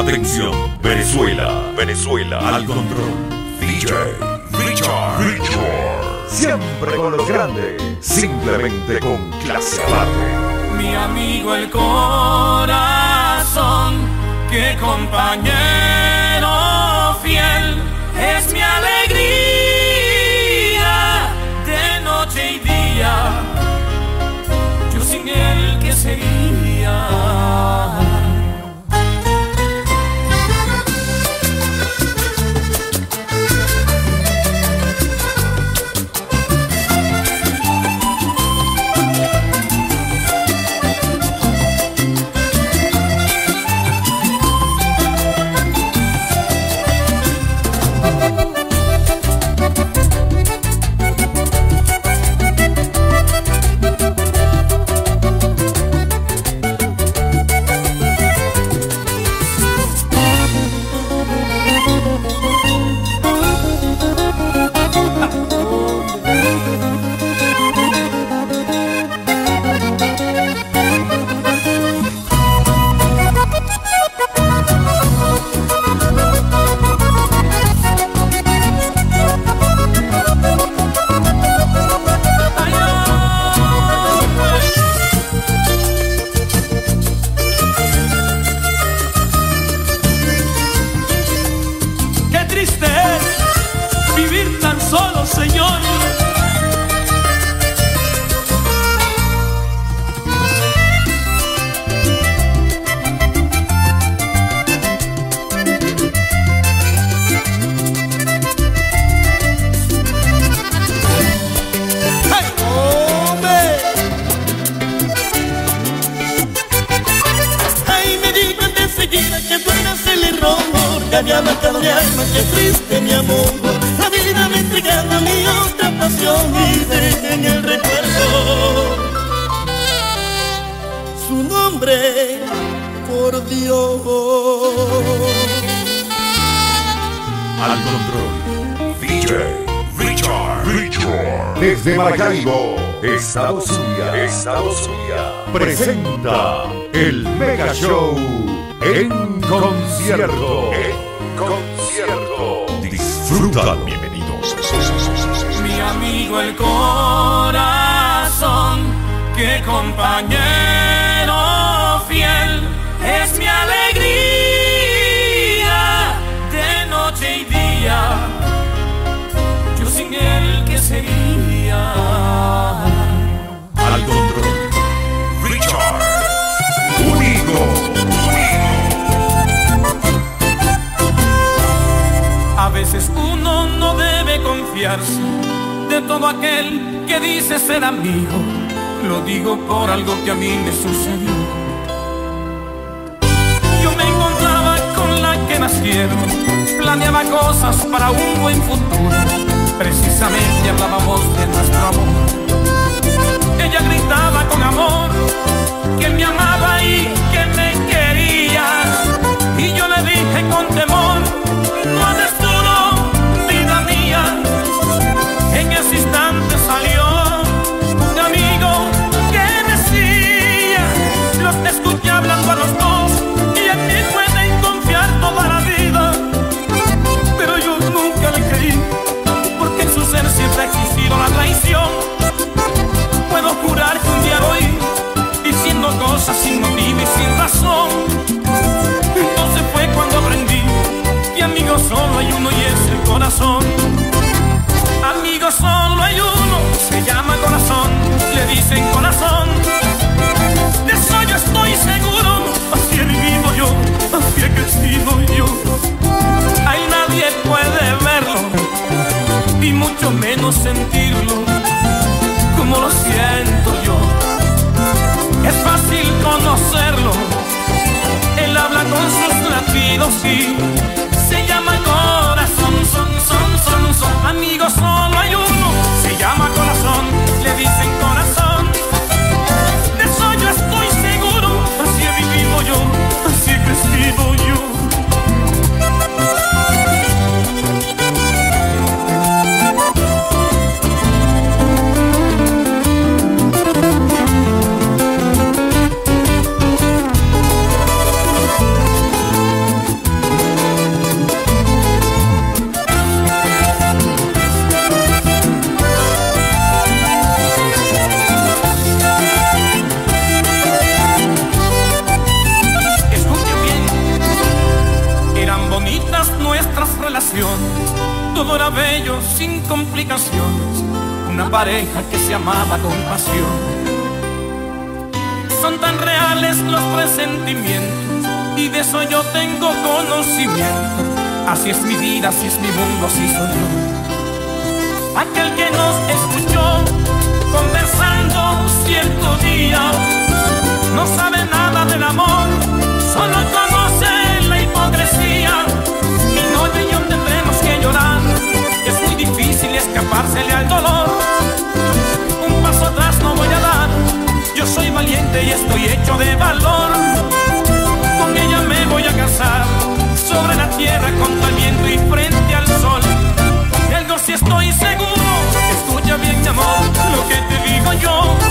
Atención, Venezuela, Venezuela, al control. DJ Richard. Richard. Siempre con los grandes, simplemente con clase aparte. Mi amigo el corazón, que compañero vivir tan solo, Señor. Había marcado mi alma, qué triste mi amor La vida me entregaba a mi otra pasión Y dejé en el recuerdo Su nombre, por Dios Al control. DJ Richard. Richard. Desde Maracaibo, Estado Zulia. Estado Zulia. Presenta el Mega Show en concierto. Concierto. Disfrútalo. Bienvenidos. Mi amigo el corazón, que compañero fiel, es mi alegría de noche y día. Yo sin él, ¿qué sería? Al control. Veces uno no debe confiarse de todo aquel que dice ser amigo. Lo digo por algo que a mí me sucedió. Yo me encontraba con la que nacieron, planeaba cosas para un buen futuro. Precisamente hablábamos de nuestro amor. Ella gritaba con amor que me amaba y que me quería. Y yo le dije con temor, En ese instante salió un amigo que decía, los escuché hablando a los dos y en mí pueden confiar toda la vida. Pero yo nunca le creí, porque en su ser siempre ha existido la traición. Puedo jurar que un día voy diciendo cosas sin motivo y sin razón. Entonces fue cuando aprendí que amigo solo hay uno y es el corazón. Solo hay uno, se llama corazón, le dicen corazón. De eso yo estoy seguro, así he vivido yo, así he crecido yo. Ahí nadie puede verlo, y mucho menos sentirlo, como lo siento yo. Es fácil conocerlo, él habla con sus latidos y se llama corazón, Amigos solo hay uno, amaba con. Son tan reales los presentimientos y de eso yo tengo conocimiento. Así es mi vida, así es mi mundo, así soy yo. Aquel que nos escuchó conversando cierto día no sabe nada del amor, solo conoce la hipocresía. Mi novia y yo tendremos que llorar, es muy difícil escapársele al dolor. y estoy hecho de valor. Con ella me voy a casar, sobre la tierra contra el viento y frente al sol. Algo si estoy seguro, escucha bien mi amor, lo que te digo yo.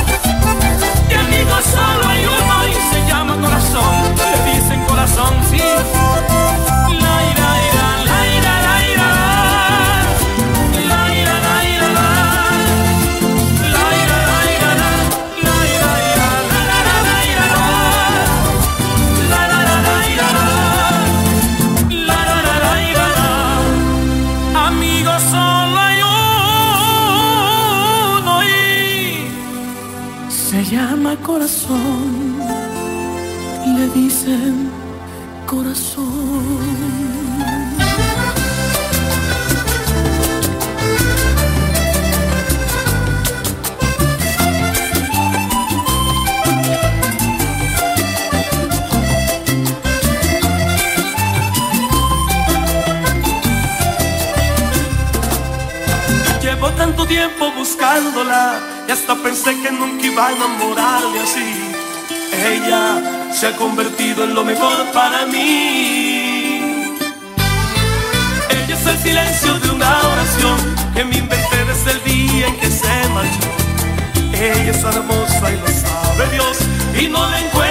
se ha convertido en lo mejor para mí. Ella es el silencio de una oración que me inventé desde el día en que se marchó. Ella es hermosa y lo sabe Dios y no la encuentro.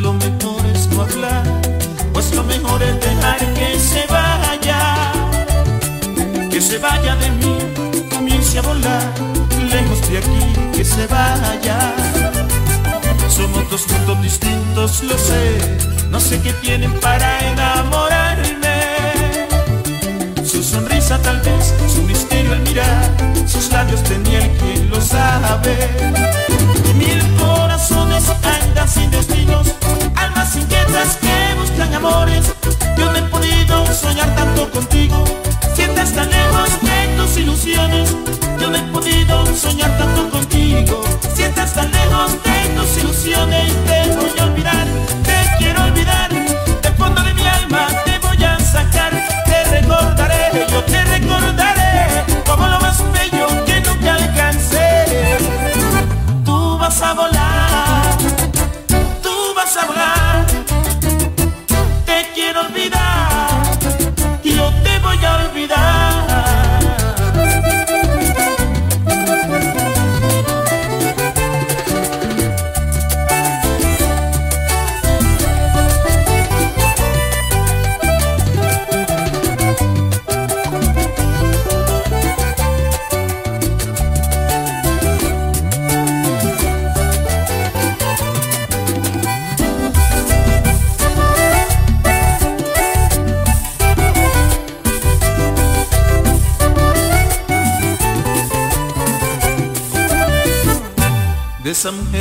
Lo mejor es no hablar, pues lo mejor es dejar que se vaya, que se vaya de mí, comience a volar, lejos de aquí, que se vaya. Somos dos mundos distintos, lo sé, no sé qué tienen para enamorarme. Su sonrisa tal vez, su misterio al mirar, sus labios de miel, quien lo sabe. Mil corazones andan sin destinos, almas inquietas que buscan amores. Yo no he podido soñar tanto contigo, si estás tan lejos de tus ilusiones. Yo no he podido soñar tanto contigo, si estás tan lejos de tus ilusiones. Te voy a olvidar, te quiero olvidar, del fondo de mi alma te voy a sacar, te recordaré, yo te recordaré como lo más bello que nunca alcancé. Tú vas a volar,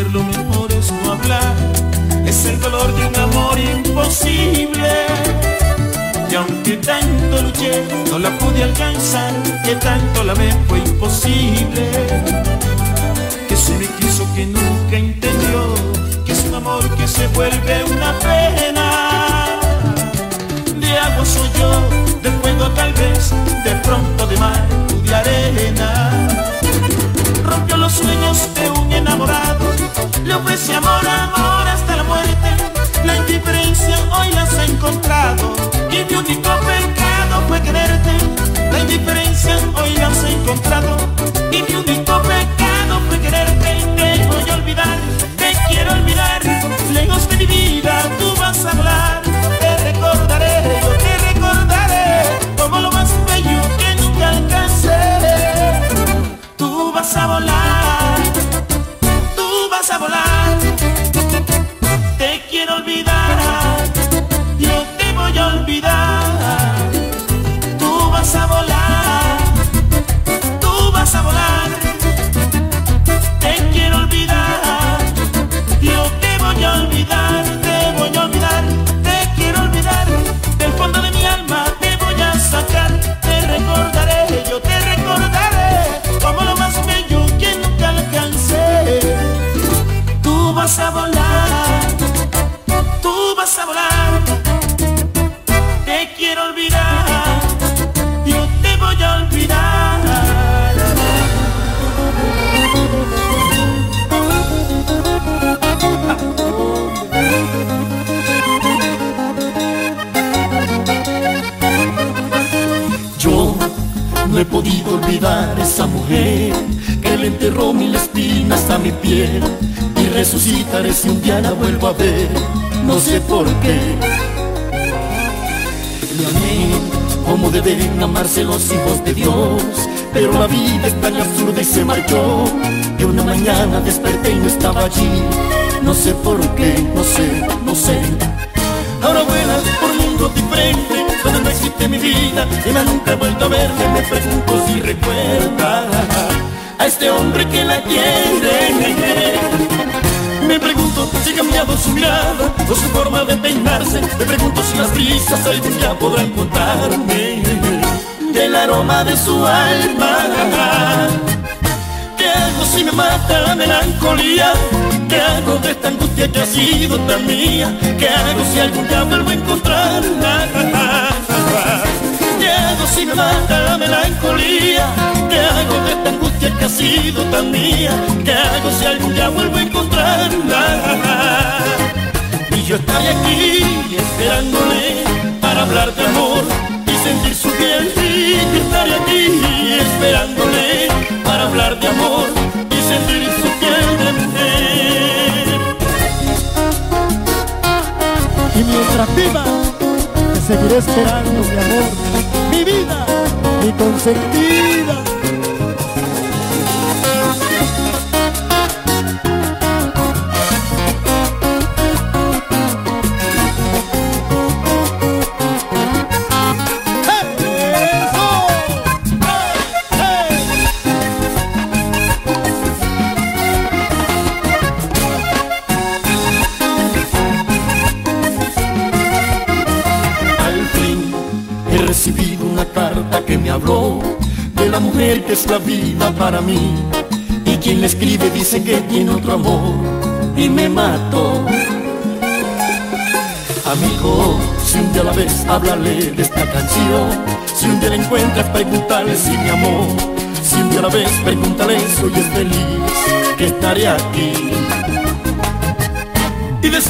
lo mejor es no hablar, es el dolor de un amor imposible. Y aunque tanto luché, no la pude alcanzar, que tanto la ve fue imposible. Que se me quiso que nunca entendió, que es un amor que se vuelve una pena. De agua soy yo, de fuego tal vez, de pronto de mar, de arena rompió los sueños enamorado. Le ofrece amor, amor hasta la muerte. La indiferencia hoy las ha encontrado. Y mi único pecado fue quererte. La indiferencia hoy las ha encontrado. Resucitaré si un día la vuelvo a ver. No sé por qué. Le amé como deben amarse los hijos de Dios, pero la vida es tan absurda y se marchó. Y una mañana desperté y no estaba allí. No sé por qué, no sé, no sé. Ahora vuelas por mundos diferentes Donde no existe mi vida Y la nunca he vuelto a verme Me pregunto si recuerda A este hombre que la quiere Me pregunto si ha cambiado su mirada O su forma de peinarse Me pregunto si las brisas algún día podrán contarme Del aroma de su alma ¿Qué hago si me mata la melancolía? ¿Qué hago de esta angustia que ha sido tan mía? ¿Qué hago si algún día vuelvo a encontrarla? ¿Qué hago si me mata la melancolía? ¿Qué hago de esta angustia que ha sido tan mía? ¿Qué hago si algún día vuelvo a encontrarla? Y yo estoy aquí esperándole para hablar de amor y sentir su piel. Y yo estaré aquí esperándole para hablar de amor y sentir su piel de mujer. Para viva, te seguiré esperando, mi amor, mi vida, mi consentida. Que es la vida para mí. Y quien le escribe dice que tiene otro amor y me mato. Amigo, si un día la ves, háblale de esta canción. Si un día la encuentras, pregúntale si mi amor. Si un día la ves, pregúntale si hoy es feliz, que estaré aquí.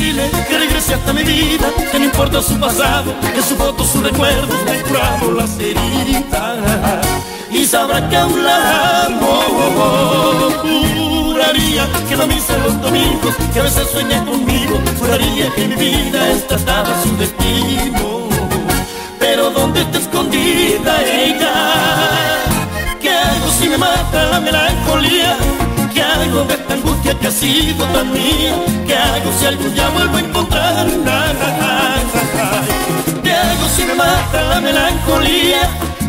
Que regrese hasta mi vida, que no importa su pasado, que su foto, su recuerdo han curado las heridas y sabrá que aún la. Juraría que no misa los domingos, que a veces sueña conmigo. Juraría que mi vida está atada a su destino. Pero ¿dónde está escondida ella? ¿Qué hago si me mata la melancolía? ¿Qué hago de esta angustia que ha sido tan mía? ¿Qué hago si algún día vuelvo a encontrar? ¿Qué hago si me mata la melancolía?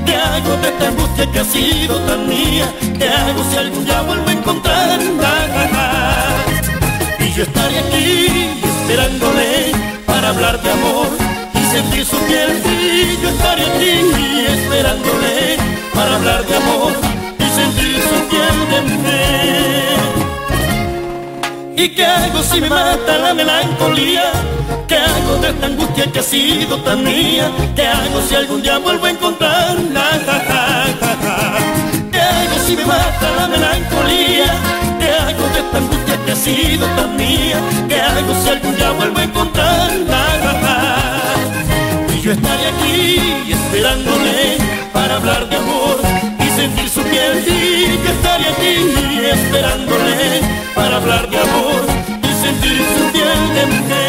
¿Qué hago de esta angustia que ha sido tan mía? ¿Qué hago si algún día vuelvo a encontrar? Y yo estaré aquí esperándole para hablar de amor y sentir su piel. Y yo estaré aquí esperándole para hablar de amor y sentir su piel de mujer. ¿Y qué hago si me mata la melancolía? ¿Qué hago de esta angustia que ha sido tan mía? ¿Qué hago si algún día vuelvo a encontrar? ¿Qué hago si me mata la melancolía? ¿Qué hago de esta angustia que ha sido tan mía? ¿Qué hago si algún día vuelvo a encontrar? Y yo estaré aquí esperándole para hablar de amor sentir su piel. Y yo estaré aquí esperándole para hablar de amor y sentir su piel de mujer.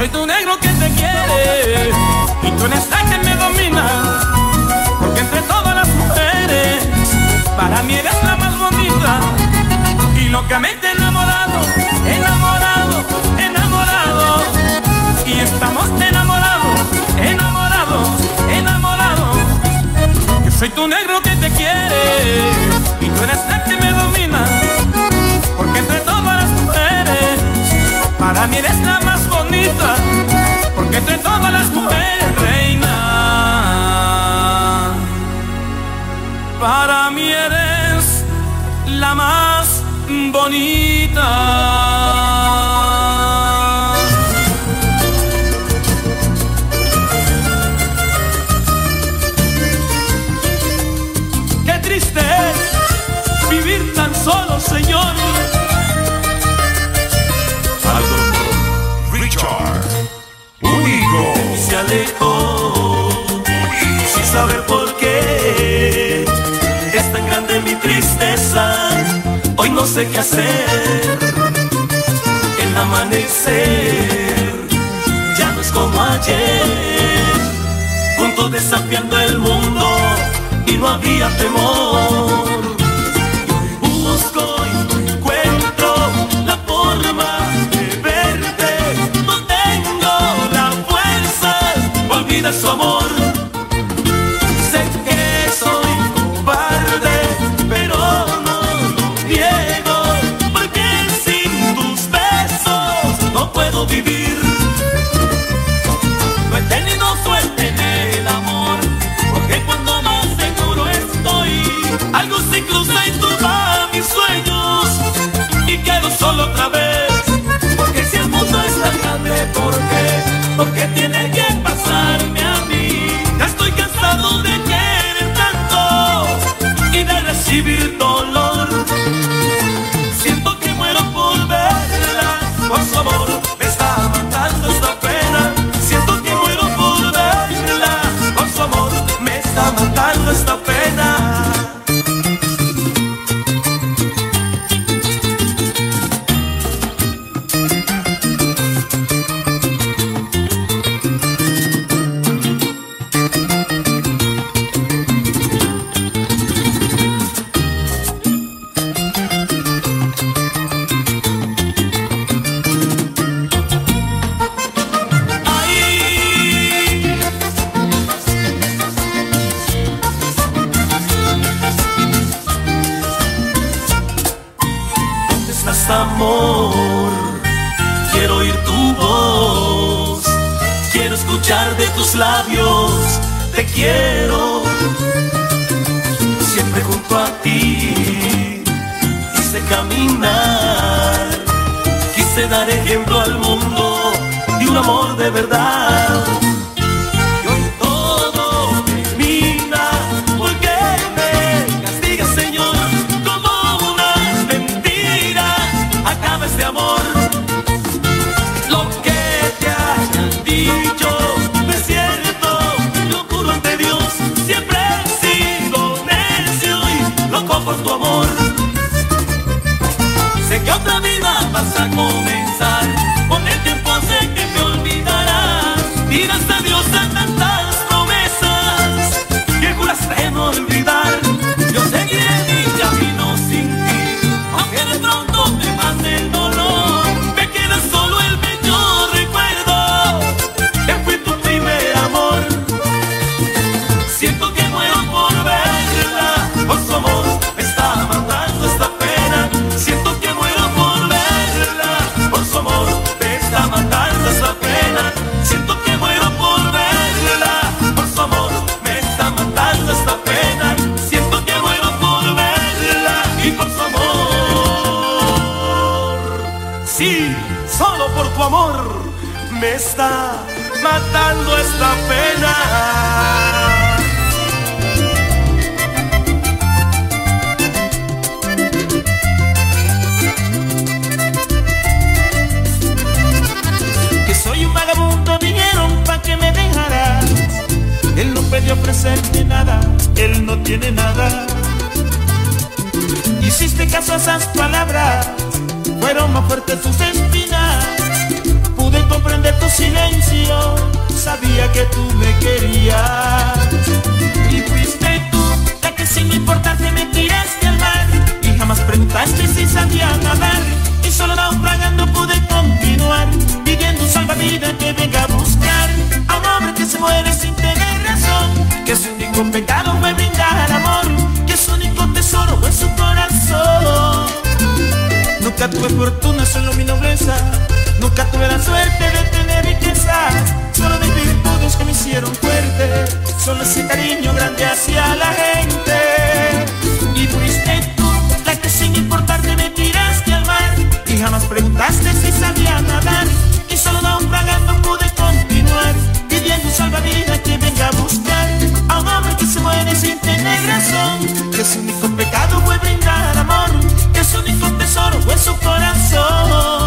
Soy tu negro que te quiere y tú eres la que me domina. Porque entre todas las mujeres, para mí eres la más bonita. Y locamente enamorado, enamorado, enamorado. Y estamos enamorados, enamorados, enamorados. Yo soy tu negro que te quiere y tú eres la que me domina. Porque entre todas las mujeres, para mí eres la más porque entre todas las mujeres reina. Para mí eres la más bonita. alejó sin saber por qué. Es tan grande mi tristeza, hoy no sé qué hacer. El amanecer ya no es como ayer, juntos desafiando el mundo y no había temor. vida, só amor. quiero oír tu voz, quiero escuchar de tus labios, te quiero siempre junto a ti. Quise caminar, quise dar ejemplo al mundo de un amor de verdad Paco. Está matando esta pena. Que soy un vagabundo, dijeron pa' que me dejaras. Él no puede ofrecerte nada, él no tiene nada. Hiciste caso a esas palabras, fueron más fuertes sus espinas comprender tu silencio, sabía que tú me querías. Y fuiste tú la que sin importarte me tiraste al mar. Y jamás preguntaste si sabía nadar. Y solo naufragando pude continuar, pidiendo un salvavidas que venga a buscar a un hombre que se muere sin tener razón. Que su único pecado fue brindar amor, que su único tesoro fue su corazón. Nunca tuve fortuna, solo mi nobleza Nunca tuve la suerte de tener riqueza, solo mis virtudes que me hicieron fuerte, solo ese cariño grande hacia la gente. Y fuiste tú la que sin importarte me tiraste al mar. Y jamás preguntaste si sabía nadar. Y solo naufragando pude continuar. Pidiendo un salvavidas que venga a buscar a un hombre que se muere sin tener razón, que su único pecado fue brindar amor, que su único tesoro fue su corazón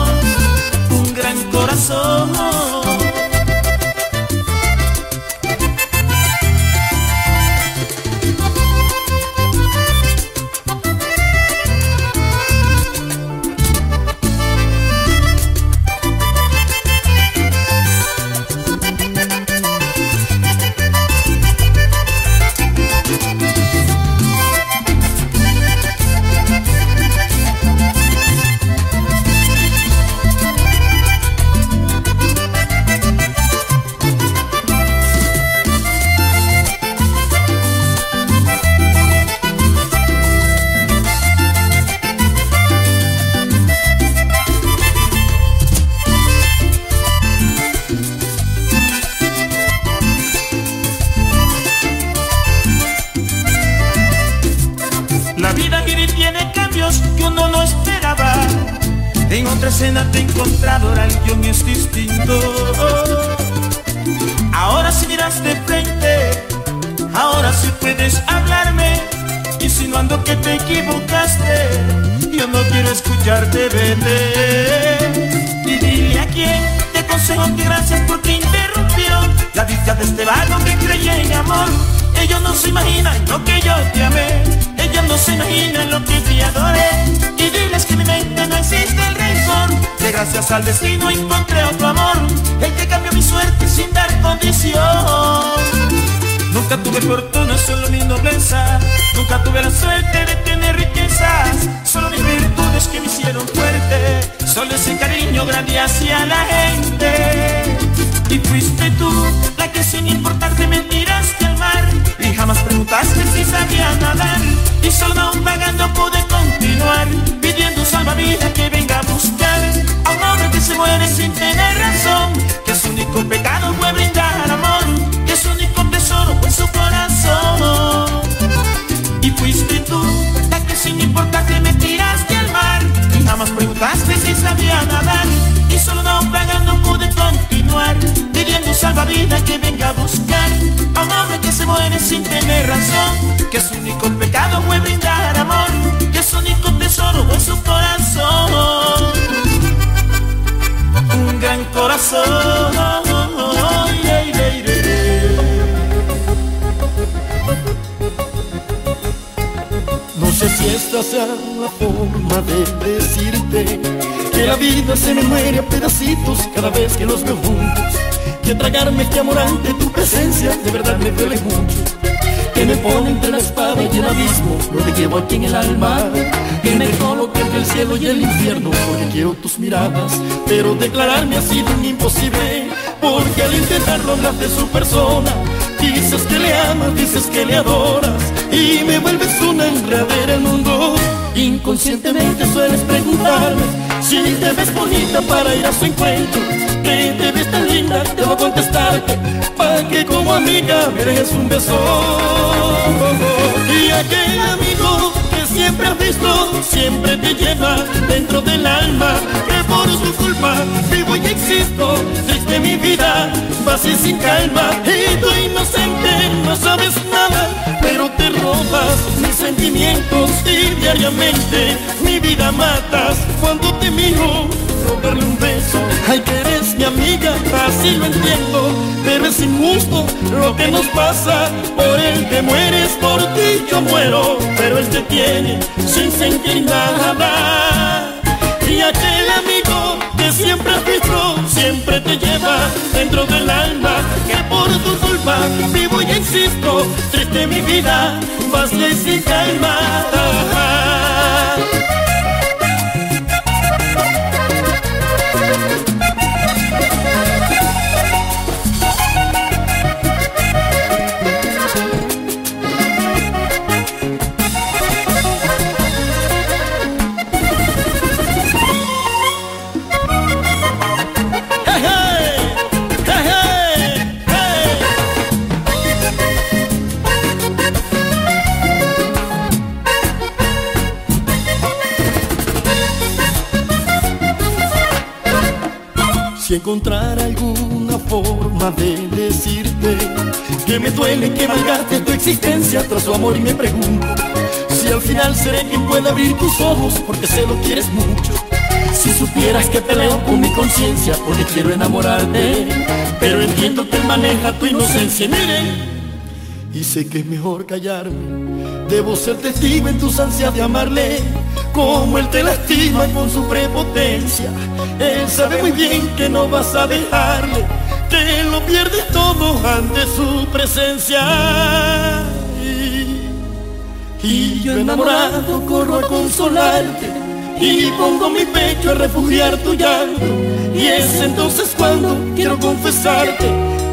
fuiste tú la que sin importarte me tiraste al mar. Y jamás preguntaste si sabía nadar. Y solo aún pagando pude continuar. Pidiendo un salvavidas salvavidas que venga a buscar. A un hombre que se muere sin tener razón, que su único pecado fue brindar amor, que su único tesoro fue su corazón. Un gran corazón. No sé si esta sea la forma de decirte que la vida se me muere a pedacitos cada vez que los veo juntos. Que tragarme este amor ante tu presencia de verdad me duele mucho que me pone entre la espada y el abismo, lo te llevo aquí en el alma, que me coloque entre el cielo y el infierno, porque quiero tus miradas, pero declararme ha sido un imposible, porque al intentarlo hablas de su persona, dices que le amas, dices que le adoras, y me vuelves una enredadera el mundo. Inconscientemente sueles preguntarme si te ves bonita para ir a su encuentro, que te ves tan linda, debo contestarte, para que como amiga me un beso. Y aquel amigo que siempre has visto, siempre te lleva dentro del alma, que por su culpa vivo y existo, triste mi vida, y sin calma, y tú inocente no sabes nada, pero te robas mis sentimientos y diariamente mi vida matas. Cuando te miro Ay, que eres mi amiga, así lo entiendo, pero es injusto lo que nos pasa. Por él te mueres, por ti yo muero, pero él te tiene sin sentir nada. Y aquel amigo que siempre visto, siempre te lleva dentro del alma, que por tu culpa vivo y existo, triste mi vida, vacía y sin calma. Encontrar alguna forma de decirte que me duele que malgaste tu existencia tras su amor y me pregunto si al final seré quien pueda abrir tus ojos porque sé lo quieres mucho. Si supieras que peleo con mi conciencia porque quiero enamorarte, pero entiendo que maneja tu inocencia. Mire, y sé que es mejor callarme. Debo ser testigo en tus ansias de amarle como él te lastima con su prepotencia. Él sabe muy bien que no vas a dejarle, que lo pierdes todo ante su presencia. Y, yo enamorado corro a consolarte y pongo mi pecho a refugiar tu llanto. Y es entonces cuando quiero confesarte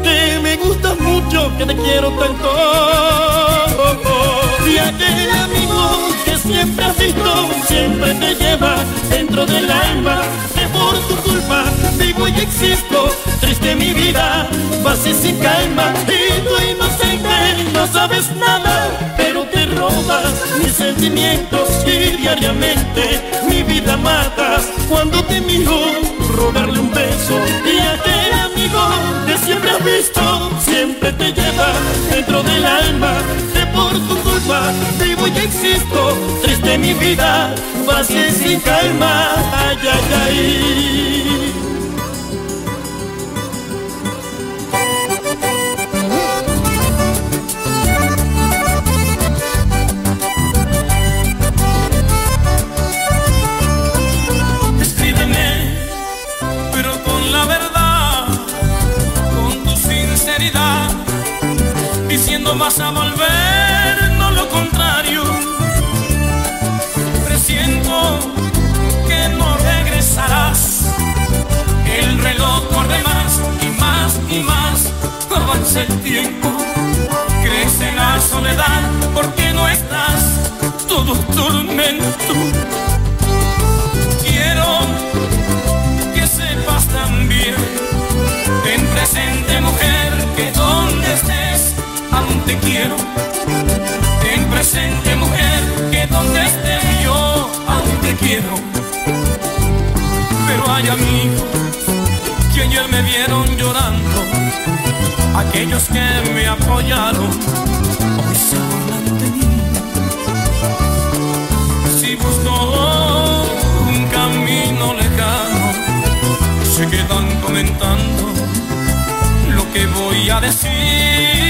que me gusta mucho, que te quiero tanto. Y aquel amigo siempre has visto, siempre te lleva dentro del alma, que por tu culpa vivo y existo, triste mi vida, y sin calma, y tú inocente no sabes nada, pero te robas mis sentimientos y diariamente mi vida matas cuando te miro robarle un beso y aquel amigo que siempre has visto, siempre te lleva dentro del alma, que por tu culpa vivo y existo, triste mi vida, y sin calma, ay, ay, ay. Escríbeme, pero con la verdad, con tu sinceridad, diciendo vas a volver, avanza el tiempo. Crece la soledad porque no estás, todo tormento. Quiero que sepas también, en presente mujer, que donde estés, aún te quiero. En presente mujer, que donde estés yo, aún te quiero. Pero hay amigos que ayer me vieron llorando, aquellos que me apoyaron, hoy se de mí. Si busco un camino lejano, se quedan comentando lo que voy a decir.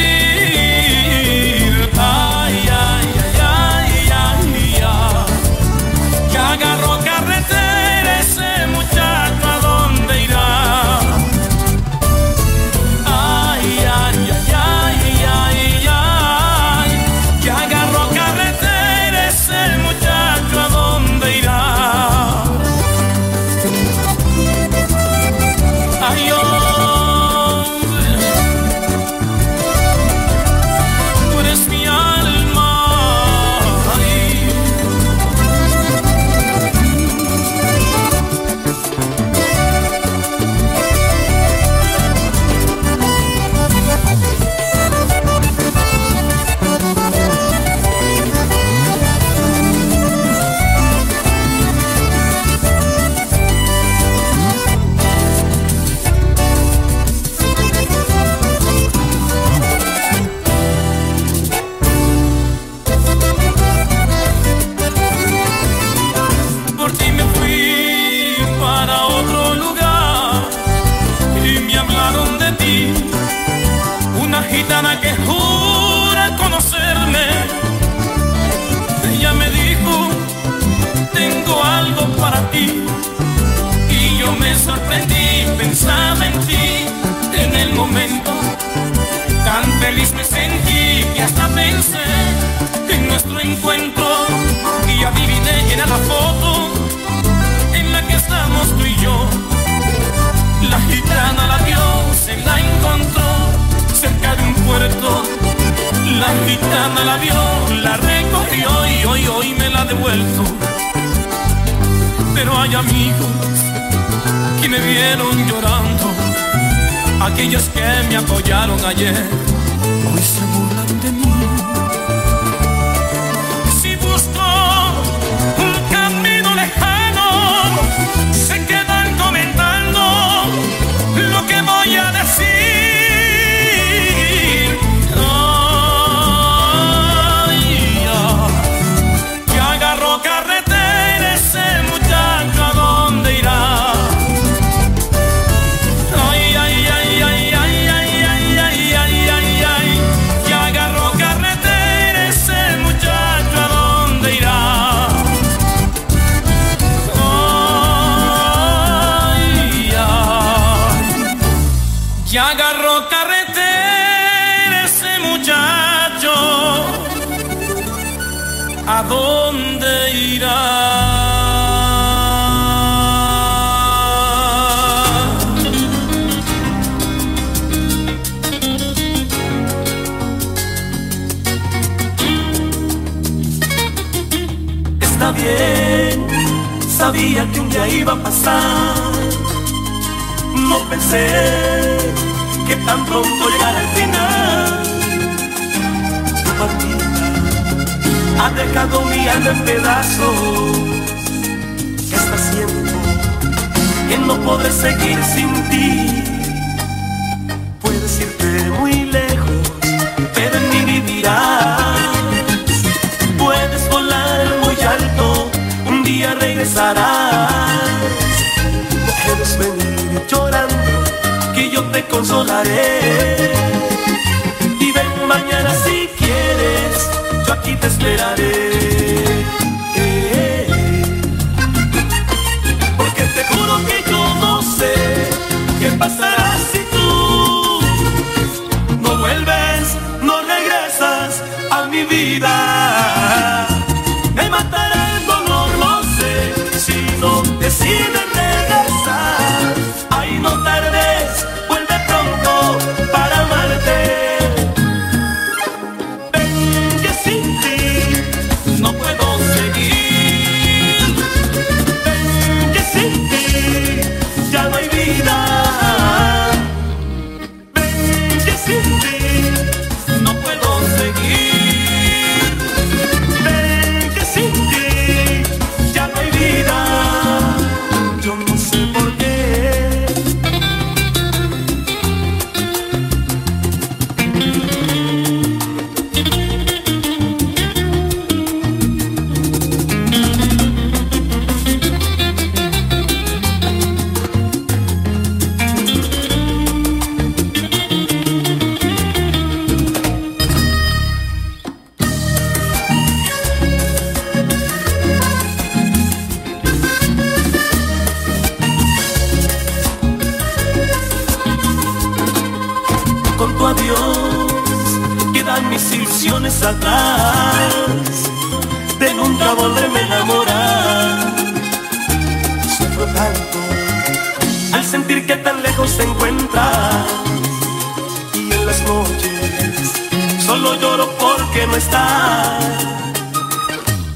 solo lloro porque no estás.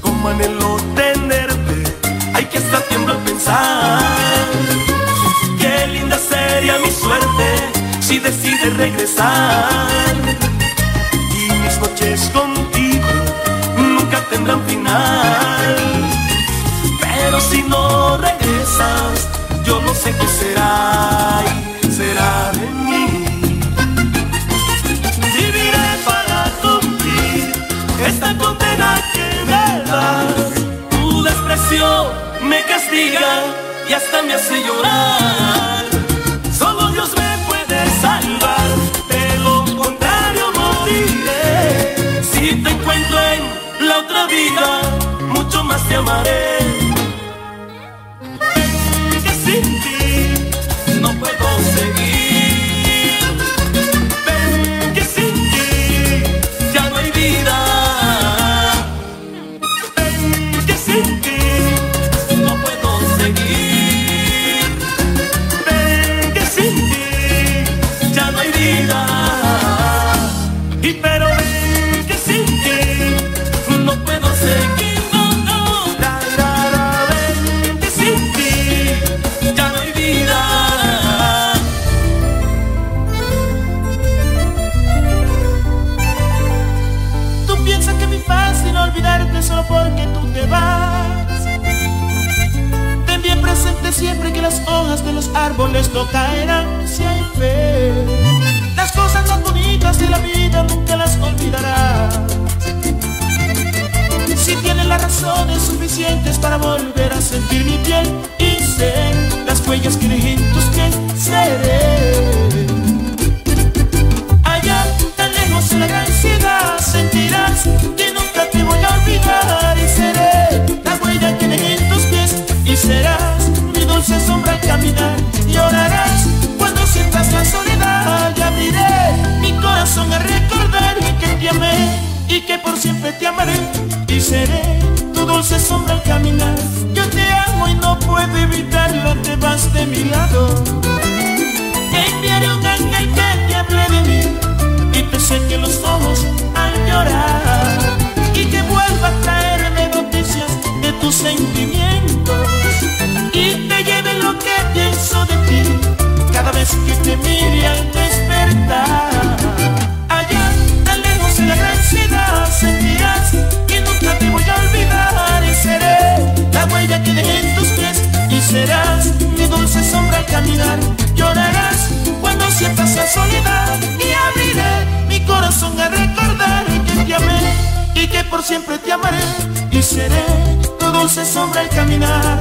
Como anhelo tenerte, hay que estar tiemblo al pensar. Qué linda sería mi suerte si decides regresar. Y mis noches contigo nunca tendrán final. Pero si no regresas, yo no sé qué será, será de mí. esta condena que me. Tu desprecio me castiga y hasta me hace llorar. Solo Dios me puede salvar, de lo contrario moriré. Si te encuentro en la otra vida, mucho más te amaré. Que sin ti no puedo seguir. Árboles no caerán si hay fe. Las cosas más bonitas de la vida nunca las olvidarás. Si tienes las razones suficientes para volver a sentir mi piel y ser las huellas que dejé en tus pies, seré. Allá, tan lejos en la gran ciudad, sentirás que nunca te voy a olvidar y seré la huella que dejé en tus pies y serás dulce sombra al caminar. Llorarás cuando sientas la soledad y abriré mi corazón a recordar que te amé y que por siempre te amaré y seré tu dulce sombra al caminar. Yo te amo y no puedo evitarlo, te vas de mi lado. Enviaré un ángel que te hable de mí y te seque los ojos al llorar y que vuelva a traerme noticias de tus sentimientos cada vez que te mire al despertar. Allá, tan lejos en la gran ciudad, sentirás que nunca te voy a olvidar y seré la huella que dejé en tus pies y serás mi dulce sombra al caminar. Llorarás cuando sientas la soledad y abriré mi corazón a recordar que te amé y que por siempre te amaré y seré tu dulce sombra al caminar.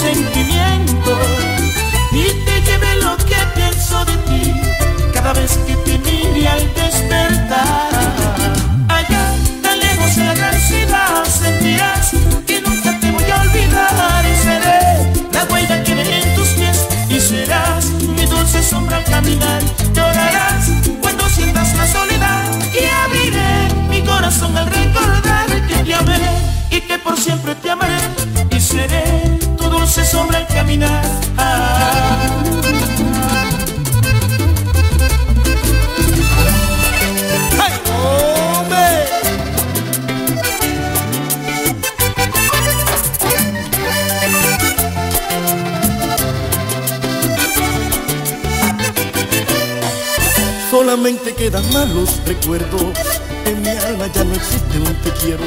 Sentimientos caminar. Solamente quedan malos recuerdos. En mi alma ya no existe un te quiero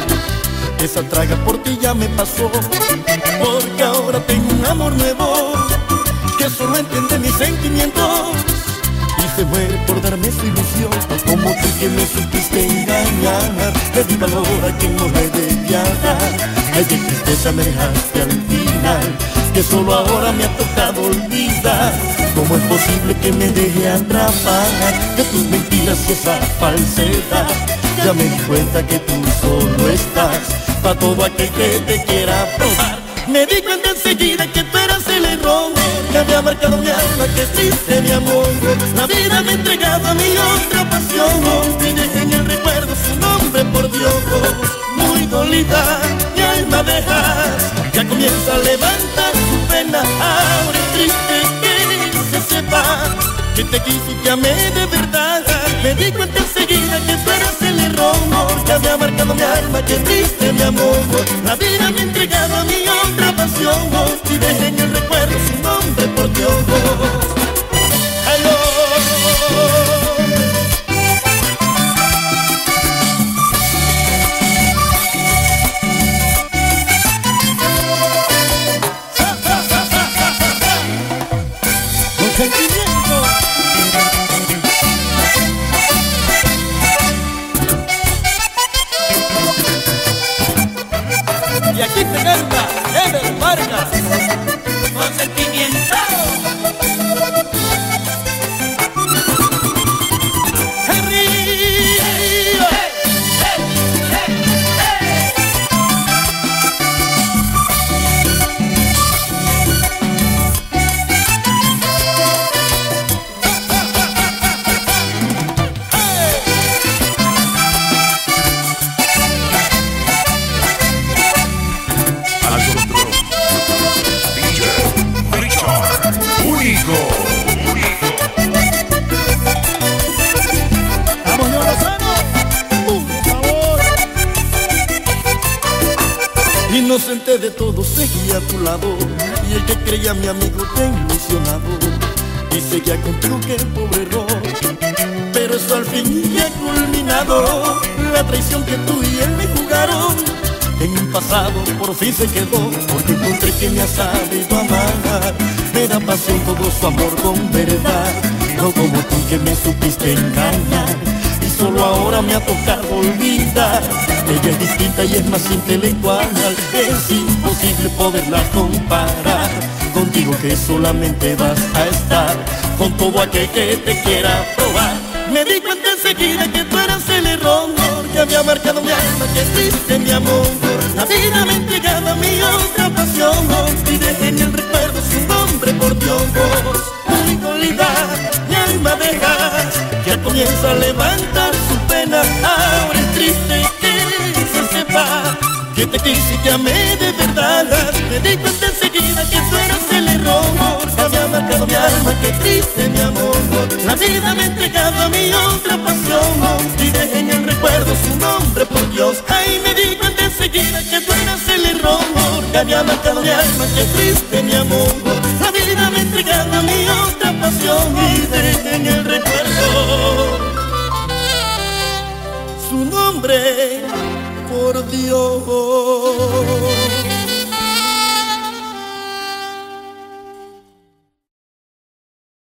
Esa traga por ti ya me pasó. Porque ahora tengo un amor nuevo Que solo entiende mis sentimientos. Y se muere por darme su ilusión. Como tú que me supiste engañar Le di valor a quien no le debía dar. Ay, qué tristeza me dejaste al final Que solo ahora me ha tocado olvidar. ¿Cómo es posible que me deje atrapar de tus mentiras y esa falsedad? Ya me di cuenta que tú solo estás para todo aquel que te quiera probar. Me di cuenta enseguida que tú eras el error que había marcado mi alma, que triste mi amor. La vida me ha entregado a mi otra pasión y dejé en el recuerdo su nombre por Dios. Muy dolida, mi alma dejas, ya comienza a levantar su pena. Ahora triste que se sepa que te quise y te amé de verdad Me di cuenta enseguida que tú eras el error Que había marcado mi alma, que triste mi amor La vida me ha entregado a mi otra pasión Y dejé en el recuerdo su nombre por Dios Inocente de todo seguía a tu lado Y el que creía mi amigo te ilusionado Y seguía contigo que pobre error. Pero eso al fin ya culminado La traición que tú y él me jugaron En un pasado por fin se quedó Porque encontré que me ha sabido amar. Me da pasión todo su amor con verdad No como tú que me supiste engañar solo ahora me ha tocado olvidar. Ella es distinta y es más intelectual. Es imposible poderla comparar. Contigo que solamente vas a estar. Con todo aquel que te quiera probar. Me di cuenta enseguida que tú eras el error. Que había marcado mi alma, que triste mi amor. La vida me entregaba mi otra pasión. Y en el recuerdo su nombre por Dios. Mi alma dejas Ya comienza a levantar su pena. Ahora es triste que te quise que amé de verdad. Me di cuenta enseguida que tú eras el error. Que había marcado mi alma, que triste mi amor. La vida me ha entregado a mi otra pasión. Y dejé en el recuerdo su nombre por Dios. Ay, me di enseguida que tú eras el error Que había marcado mi alma, que triste mi amor La vida me ha entregado a mi otra pasión Y dejé en el recuerdo su nombre por Dios.